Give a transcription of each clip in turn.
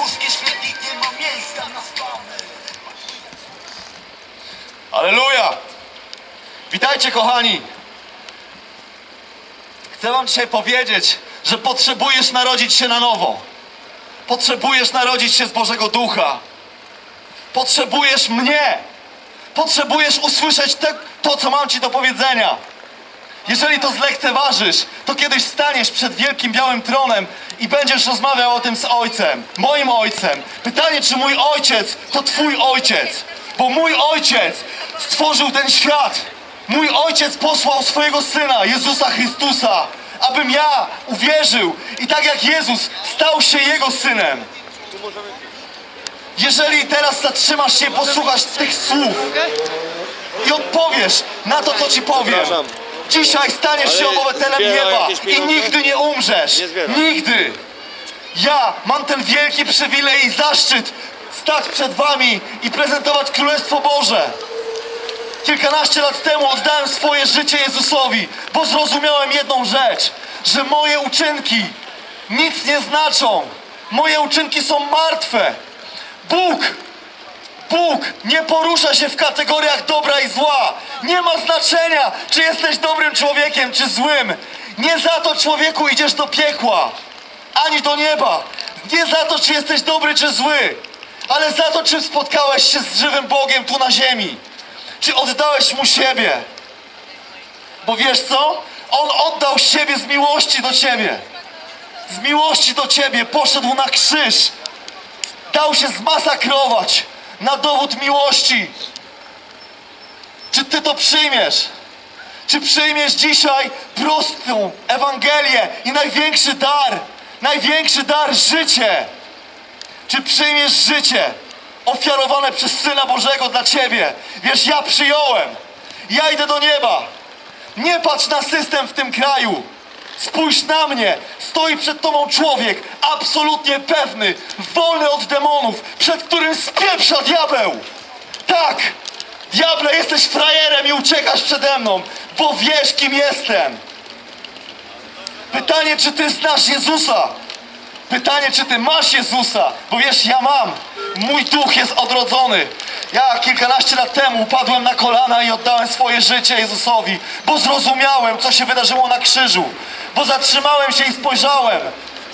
Mózg śmietnik nie ma miejsca na spamy Aleluja! Witajcie kochani! Chcę wam dzisiaj powiedzieć, że potrzebujesz narodzić się na nowo. Potrzebujesz narodzić się z Bożego Ducha. Potrzebujesz mnie. Potrzebujesz usłyszeć te, to, co mam ci do powiedzenia. Jeżeli to zlekceważysz, to kiedyś staniesz przed wielkim białym tronem i będziesz rozmawiał o tym z ojcem, moim ojcem. Pytanie, czy mój ojciec to twój ojciec? Bo mój ojciec stworzył ten świat. Mój ojciec posłał swojego syna, Jezusa Chrystusa, abym ja uwierzył i tak jak Jezus stał się jego synem. Jeżeli teraz zatrzymasz się, posłuchasz tych słów i odpowiesz na to, co ci powiem. Dzisiaj staniesz się obywatelem nieba i nigdy nie umrzesz. Nie. Nigdy. Ja mam ten wielki przywilej i zaszczyt stać przed wami i prezentować Królestwo Boże. Kilkanaście lat temu oddałem swoje życie Jezusowi, bo zrozumiałem jedną rzecz, że moje uczynki nic nie znaczą. Moje uczynki są martwe. Bóg Bóg nie porusza się w kategoriach dobra i zła. Nie ma znaczenia, czy jesteś dobrym człowiekiem, czy złym. Nie za to człowieku idziesz do piekła, ani do nieba. Nie za to, czy jesteś dobry, czy zły, ale za to, czy spotkałeś się z żywym Bogiem tu na ziemi. Czy oddałeś Mu siebie. Bo wiesz co? On oddał siebie z miłości do ciebie. Z miłości do ciebie poszedł na krzyż dał się zmasakrować na dowód miłości. Czy ty to przyjmiesz? Czy przyjmiesz dzisiaj prostą Ewangelię i największy dar, największy dar życie? Czy przyjmiesz życie ofiarowane przez Syna Bożego dla ciebie? Wiesz, ja przyjąłem. Ja idę do nieba. Nie patrz na system w tym kraju. Spójrz na mnie. Stoi przed tobą człowiek absolutnie pewny, wolny od demonów, przed którym spieprza diabeł. Tak, diable, jesteś frajerem i uciekasz przede mną, bo wiesz, kim jestem. Pytanie, czy ty znasz Jezusa? Pytanie, czy ty masz Jezusa? Bo wiesz, ja mam. Mój duch jest odrodzony. Ja kilkanaście lat temu upadłem na kolana i oddałem swoje życie Jezusowi, bo zrozumiałem, co się wydarzyło na krzyżu. Bo zatrzymałem się i spojrzałem.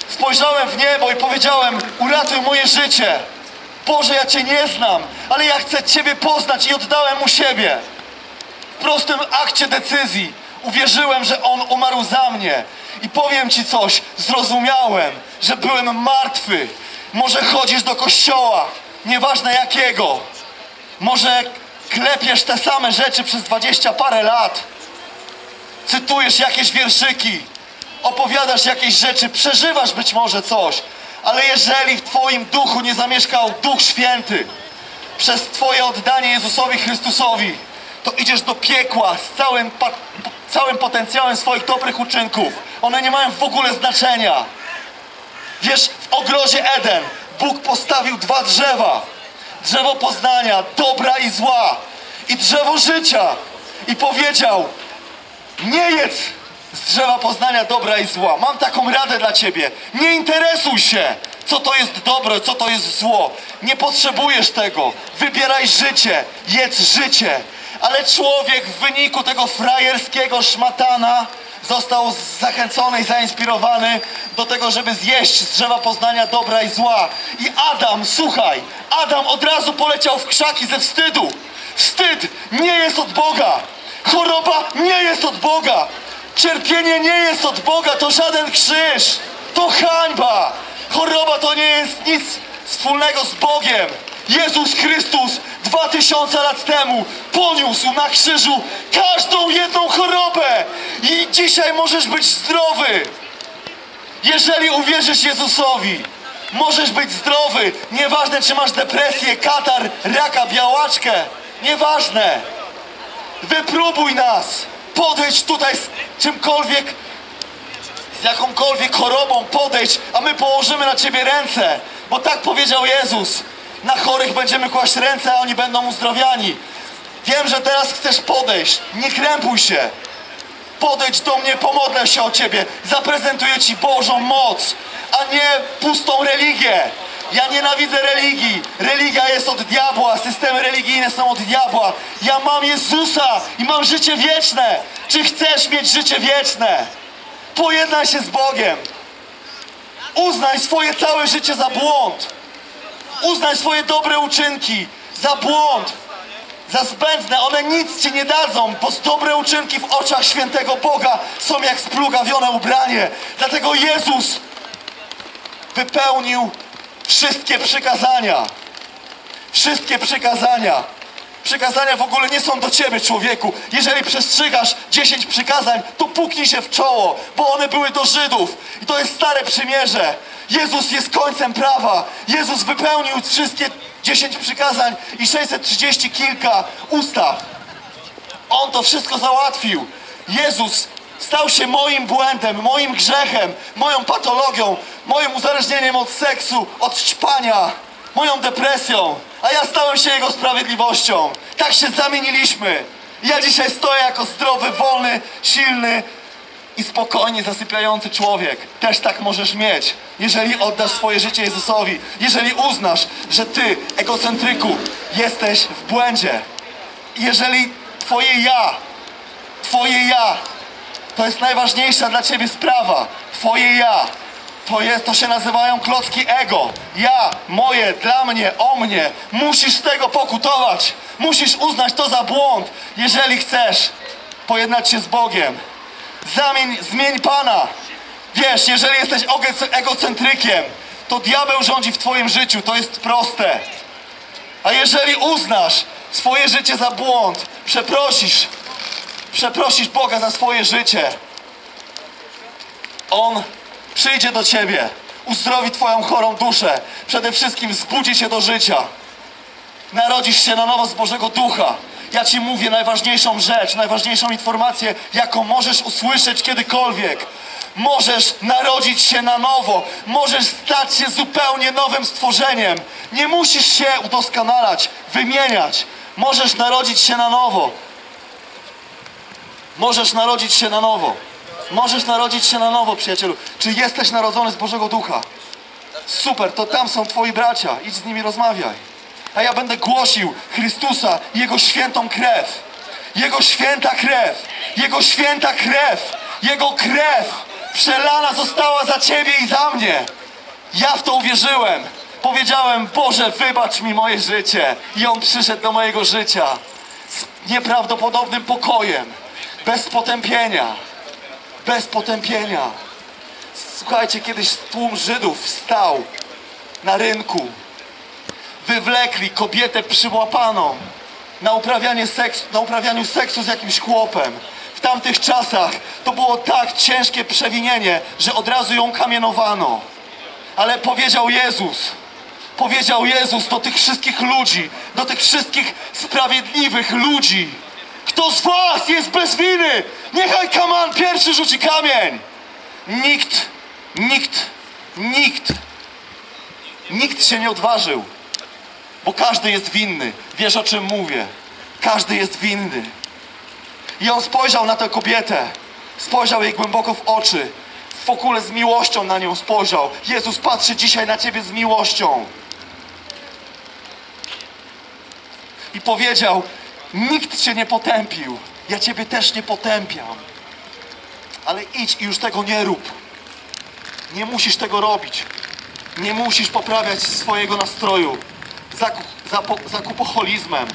Spojrzałem w niebo i powiedziałem: Uratuj moje życie. Boże, ja Cię nie znam, ale ja chcę Ciebie poznać i oddałem mu siebie. W prostym akcie decyzji uwierzyłem, że On umarł za mnie. I powiem Ci coś, zrozumiałem, że byłem martwy. Może chodzisz do kościoła, nieważne jakiego. Może klepiesz te same rzeczy przez dwadzieścia parę lat. Cytujesz jakieś wierszyki, opowiadasz jakieś rzeczy, przeżywasz być może coś. Ale jeżeli w Twoim duchu nie zamieszkał Duch Święty, przez Twoje oddanie Jezusowi Chrystusowi, to idziesz do piekła z całym, całym potencjałem swoich dobrych uczynków. One nie mają w ogóle znaczenia. Wiesz, w ogrodzie Eden Bóg postawił dwa drzewa. Drzewo poznania, dobra i zła. I drzewo życia. I powiedział, nie jedz z drzewa poznania dobra i zła. Mam taką radę dla ciebie. Nie interesuj się, co to jest dobro, co to jest zło. Nie potrzebujesz tego. Wybieraj życie, jedz życie. Ale człowiek w wyniku tego frajerskiego szmatana został zachęcony i zainspirowany do tego, żeby zjeść z drzewa poznania dobra i zła. I Adam, słuchaj, Adam od razu poleciał w krzaki ze wstydu. Wstyd nie jest od Boga. Choroba nie jest od Boga. Cierpienie nie jest od Boga, to żaden krzyż. To hańba. Choroba to nie jest nic wspólnego z Bogiem. Jezus Chrystus dwa tysiące lat temu poniósł na krzyżu każdą jedną chorobę. I dzisiaj możesz być zdrowy. Jeżeli uwierzysz Jezusowi, możesz być zdrowy. Nieważne, czy masz depresję, katar, raka, białaczkę. Nieważne. Wypróbuj nas. Podejdź tutaj z czymkolwiek, z jakąkolwiek chorobą, podejdź, a my położymy na ciebie ręce. Bo tak powiedział Jezus. Na chorych będziemy kłaść ręce, a oni będą uzdrowiani. Wiem, że teraz chcesz podejść. Nie krępuj się. Podejdź do mnie, pomodlę się o Ciebie, zaprezentuję Ci Bożą moc, a nie pustą religię. Ja nienawidzę religii. Religia jest od diabła, systemy religijne są od diabła. Ja mam Jezusa i mam życie wieczne. Czy chcesz mieć życie wieczne? Pojednaj się z Bogiem. Uznaj swoje całe życie za błąd. Uznaj swoje dobre uczynki za błąd, za zbędne. One nic ci nie dadzą, bo dobre uczynki w oczach świętego Boga są jak splugawione ubranie. Dlatego Jezus wypełnił wszystkie przykazania. Wszystkie przykazania. Przykazania w ogóle nie są do ciebie, człowieku. Jeżeli przestrzygasz 10 przykazań, to puknij się w czoło, bo one były do Żydów. I to jest stare przymierze. Jezus jest końcem prawa. Jezus wypełnił wszystkie 10 przykazań i 630 kilka ustaw. On to wszystko załatwił. Jezus stał się moim błędem, moim grzechem, moją patologią, moim uzależnieniem od seksu, od ćpania, moją depresją, a ja stałem się Jego sprawiedliwością. Tak się zamieniliśmy. Ja dzisiaj stoję jako zdrowy, wolny, silny i spokojnie zasypiający człowiek. Też tak możesz mieć, jeżeli oddasz swoje życie Jezusowi, jeżeli uznasz, że Ty, egocentryku, jesteś w błędzie. Jeżeli Twoje ja, Twoje ja to jest najważniejsza dla ciebie sprawa. Twoje ja. To, jest, to się nazywają klocki ego. Ja, moje, dla mnie, o mnie. Musisz z tego pokutować. Musisz uznać to za błąd, jeżeli chcesz pojednać się z Bogiem. Zamień, zmień Pana. Wiesz, jeżeli jesteś egocentrykiem, to diabeł rządzi w twoim życiu. To jest proste. A jeżeli uznasz swoje życie za błąd, przeprosisz, przeprosisz Boga za swoje życie, On przyjdzie do ciebie, uzdrowi twoją chorą duszę, przede wszystkim zbudzi cię do życia. Narodzisz się na nowo z Bożego Ducha. Ja ci mówię najważniejszą rzecz, najważniejszą informację, jaką możesz usłyszeć kiedykolwiek. Możesz narodzić się na nowo, możesz stać się zupełnie nowym stworzeniem. Nie musisz się udoskonalać, wymieniać. Możesz narodzić się na nowo. Możesz narodzić się na nowo. Możesz narodzić się na nowo, przyjacielu. Czy jesteś narodzony z Bożego Ducha? Super, to tam są twoi bracia. Idź z nimi rozmawiaj. A ja będę głosił Chrystusa i Jego świętą krew. Jego święta krew. Jego święta krew. Jego krew przelana została za ciebie i za mnie. Ja w to uwierzyłem. Powiedziałem, Boże, wybacz mi moje życie. I On przyszedł do mojego życia z nieprawdopodobnym pokojem, bez potępienia, bez potępienia. Słuchajcie, kiedyś tłum Żydów stał na rynku, wywlekli kobietę przyłapaną na, uprawianie seksu, na uprawianiu seksu z jakimś chłopem. W tamtych czasach to było tak ciężkie przewinienie, że od razu ją kamienowano. Ale powiedział Jezus, powiedział Jezus do tych wszystkich ludzi, do tych wszystkich sprawiedliwych ludzi. Kto z was jest bez winy? Niechaj kaman pierwszy rzuci kamień. Nikt, nikt, nikt, nikt się nie odważył, bo każdy jest winny. Wiesz o czym mówię? Każdy jest winny. I on spojrzał na tę kobietę, spojrzał jej głęboko w oczy, w ogóle z miłością na nią spojrzał. Jezus patrzy dzisiaj na ciebie z miłością. I powiedział: Nikt cię nie potępił, ja ciebie też nie potępiam. Ale idź i już tego nie rób. Nie musisz tego robić. Nie musisz poprawiać swojego nastroju zakupoholizmem,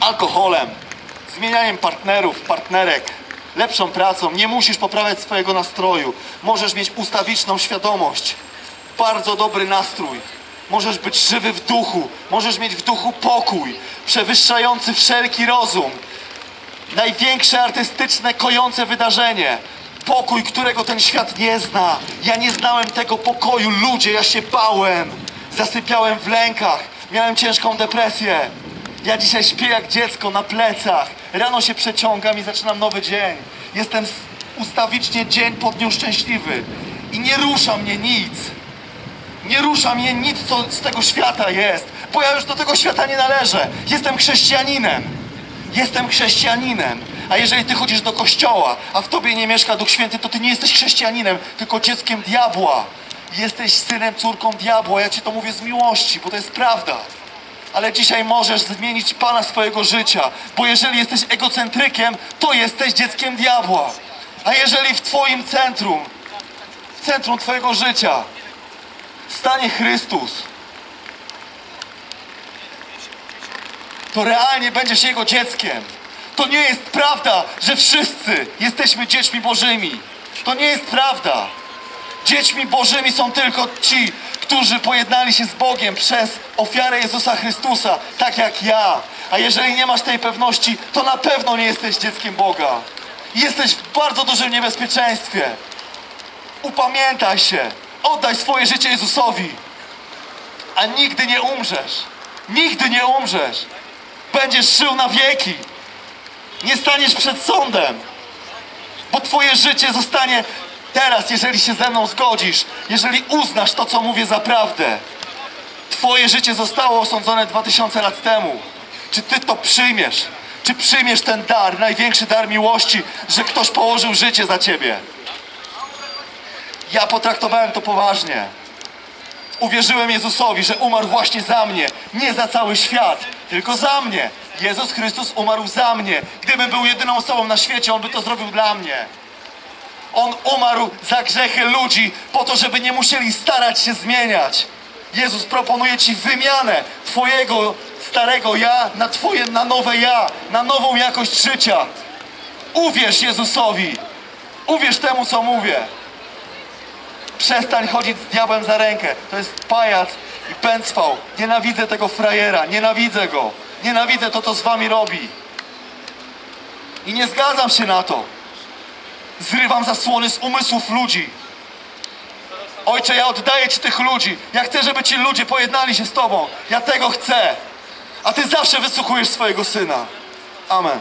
alkoholem, zmienianiem partnerów, partnerek, lepszą pracą. Nie musisz poprawiać swojego nastroju. Możesz mieć ustawiczną świadomość, bardzo dobry nastrój. Możesz być żywy w duchu, możesz mieć w duchu pokój, przewyższający wszelki rozum. Największe artystyczne, kojące wydarzenie. Pokój, którego ten świat nie zna. Ja nie znałem tego pokoju, ludzie, ja się bałem. Zasypiałem w lękach, miałem ciężką depresję. Ja dzisiaj śpię jak dziecko na plecach. Rano się przeciągam i zaczynam nowy dzień. Jestem ustawicznie dzień po dniu szczęśliwy. I nie rusza mnie nic. Nie rusza mnie nic, co z tego świata jest, bo ja już do tego świata nie należę. Jestem chrześcijaninem. Jestem chrześcijaninem. A jeżeli ty chodzisz do kościoła, a w tobie nie mieszka Duch Święty, to ty nie jesteś chrześcijaninem, tylko dzieckiem diabła. Jesteś synem, córką diabła. Ja ci to mówię z miłości, bo to jest prawda. Ale dzisiaj możesz zmienić Pana swojego życia, bo jeżeli jesteś egocentrykiem, to jesteś dzieckiem diabła. A jeżeli w Twoim centrum, w centrum Twojego życia stanie Chrystus, to realnie będziesz Jego dzieckiem. To nie jest prawda, że wszyscy jesteśmy dziećmi Bożymi. To nie jest prawda. Dziećmi Bożymi są tylko ci, którzy pojednali się z Bogiem przez ofiarę Jezusa Chrystusa, tak jak ja. A jeżeli nie masz tej pewności, to na pewno nie jesteś dzieckiem Boga. Jesteś w bardzo dużym niebezpieczeństwie. Upamiętaj się. Oddaj swoje życie Jezusowi. A nigdy nie umrzesz. Nigdy nie umrzesz. Będziesz żył na wieki. Nie staniesz przed sądem. Bo twoje życie zostanie teraz, jeżeli się ze mną zgodzisz, jeżeli uznasz to, co mówię za prawdę. Twoje życie zostało osądzone 2000 lat temu. Czy ty to przyjmiesz? Czy przyjmiesz ten dar, największy dar miłości, że ktoś położył życie za ciebie? Ja potraktowałem to poważnie. Uwierzyłem Jezusowi, że umarł właśnie za mnie, nie za cały świat, tylko za mnie. Jezus Chrystus umarł za mnie. Gdybym był jedyną osobą na świecie, On by to zrobił dla mnie. On umarł za grzechy ludzi, po to, żeby nie musieli starać się zmieniać. Jezus proponuje Ci wymianę Twojego starego ja na Twoje, na nowe ja, na nową jakość życia. Uwierz Jezusowi. Uwierz temu, co mówię. Przestań chodzić z diabłem za rękę. To jest pajac i pęcwał. Nienawidzę tego frajera. Nienawidzę go. Nienawidzę to, co z wami robi. I nie zgadzam się na to. Zrywam zasłony z umysłów ludzi. Ojcze, ja oddaję Ci tych ludzi. Ja chcę, żeby ci ludzie pojednali się z Tobą. Ja tego chcę. A Ty zawsze wysłuchujesz swojego Syna. Amen.